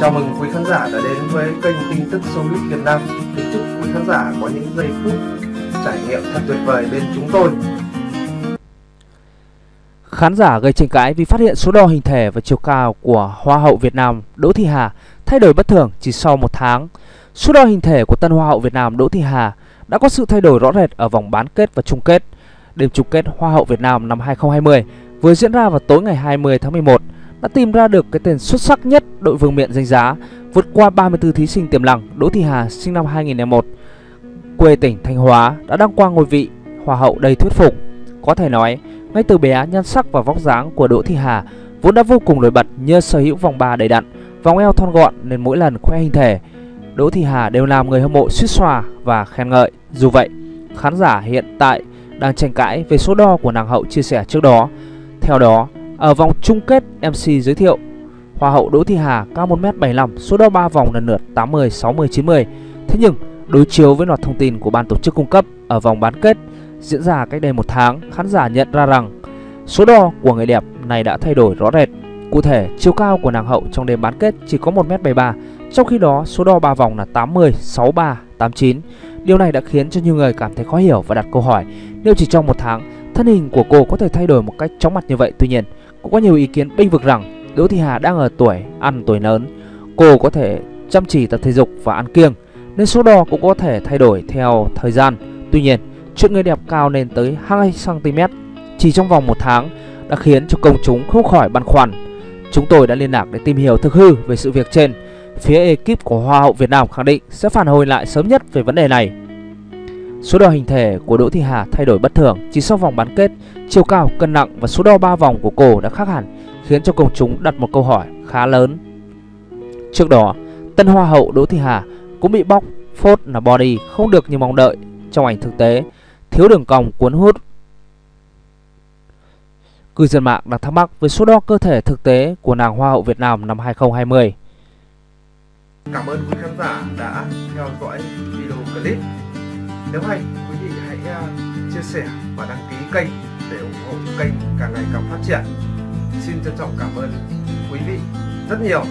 Chào mừng quý khán giả đã đến với kênh tin tức Showbiz Việt Nam. Kính chúc quý khán giả có những giây phút trải nghiệm thật tuyệt vời bên chúng tôi. Khán giả gây tranh cãi vì phát hiện số đo hình thể và chiều cao của Hoa hậu Việt Nam Đỗ Thị Hà thay đổi bất thường chỉ sau một tháng. Số đo hình thể của tân Hoa hậu Việt Nam Đỗ Thị Hà đã có sự thay đổi rõ rệt ở vòng bán kết và chung kết. Đêm chung kết Hoa hậu Việt Nam năm 2020 vừa diễn ra vào tối ngày 20 tháng 11 đã tìm ra được cái tên xuất sắc nhất đội vương miện danh giá, vượt qua 34 thí sinh tiềm năng. Đỗ Thị Hà sinh năm 2001, quê tỉnh Thanh Hóa đã đăng quang ngôi vị Hoa hậu đầy thuyết phục. Có thể nói, ngay từ bé nhan sắc và vóc dáng của Đỗ Thị Hà vốn đã vô cùng nổi bật nhờ sở hữu vòng ba đầy đặn, vòng eo thon gọn nên mỗi lần khoe hình thể, Đỗ Thị Hà đều làm người hâm mộ suýt xòa và khen ngợi. Dù vậy, khán giả hiện tại đang tranh cãi về số đo của nàng hậu chia sẻ trước đó. Theo đó, ở vòng chung kết MC giới thiệu Hoa hậu Đỗ Thị Hà cao 1m75, số đo 3 vòng lần lượt 80, 60, 90. Thế nhưng, đối chiếu với loạt thông tin của ban tổ chức cung cấp ở vòng bán kết diễn ra cách đây một tháng, khán giả nhận ra rằng số đo của người đẹp này đã thay đổi rõ rệt. Cụ thể, chiều cao của nàng hậu trong đêm bán kết chỉ có 1m73, trong khi đó số đo 3 vòng là 80, 63, 89. Điều này đã khiến cho nhiều người cảm thấy khó hiểu và đặt câu hỏi nếu chỉ trong một tháng, thân hình của cô có thể thay đổi một cách chóng mặt như vậy. Tuy nhiên, cũng có nhiều ý kiến bênh vực rằng Đỗ Thị Hà đang ở tuổi ăn tuổi lớn, cô có thể chăm chỉ tập thể dục và ăn kiêng, nên số đo cũng có thể thay đổi theo thời gian. Tuy nhiên, chuyện người đẹp cao lên tới 2 cm chỉ trong vòng một tháng đã khiến cho công chúng không khỏi băn khoăn. Chúng tôi đã liên lạc để tìm hiểu thực hư về sự việc trên. Phía ekip của Hoa hậu Việt Nam khẳng định sẽ phản hồi lại sớm nhất về vấn đề này. Số đo hình thể của Đỗ Thị Hà thay đổi bất thường chỉ sau vòng bán kết, chiều cao, cân nặng và số đo 3 vòng của cô đã khác hẳn, khiến cho công chúng đặt một câu hỏi khá lớn. Trước đó, tân hoa hậu Đỗ Thị Hà cũng bị bóc phốt là body không được như mong đợi trong ảnh thực tế, thiếu đường cong cuốn hút. Cư dân mạng đang thắc mắc về số đo cơ thể thực tế của nàng hoa hậu Việt Nam năm 2020. Cảm ơn quý khán giả đã theo dõi video clip. Nếu hay, quý vị hãy à, chia sẻ và đăng ký kênh để ủng hộ kênh càng ngày càng phát triển. Xin trân trọng cảm ơn quý vị rất nhiều.